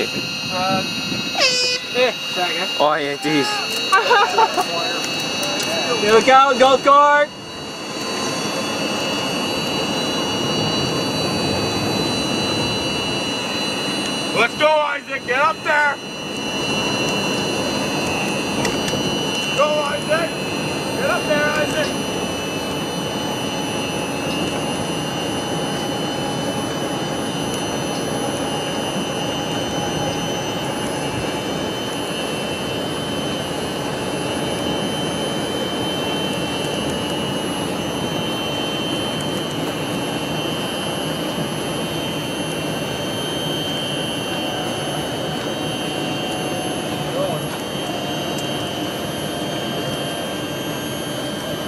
Uh, second. Oh, yeah, jeez. Okay, look out, golf cart! Let's go, Isaac. Get up there.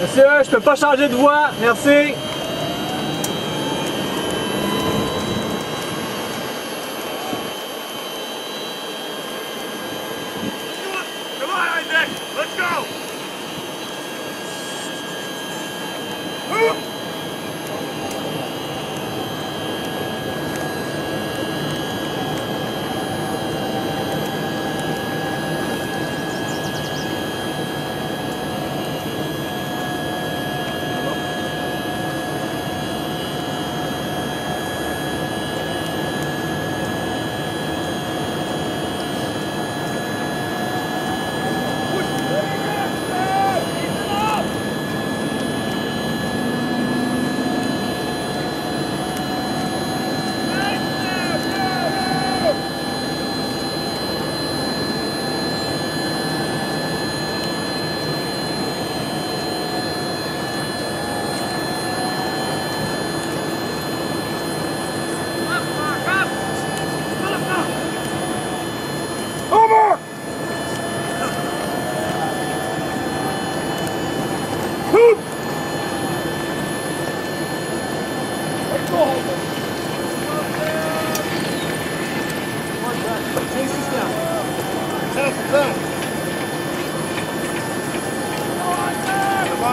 Monsieur, je peux pas changer de voie, merci. Come on, Isaac. Let's go.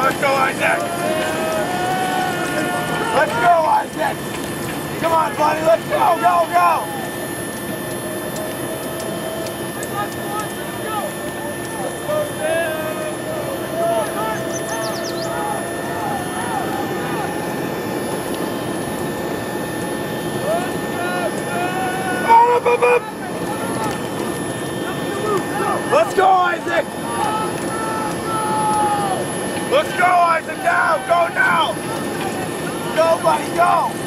Let's go, Isaac! Let's go, Isaac! Come on, buddy, let's go, go, go! Up, up. Let's go, Isaac! Let's go, Isaac, now! Go now! Go, buddy, go!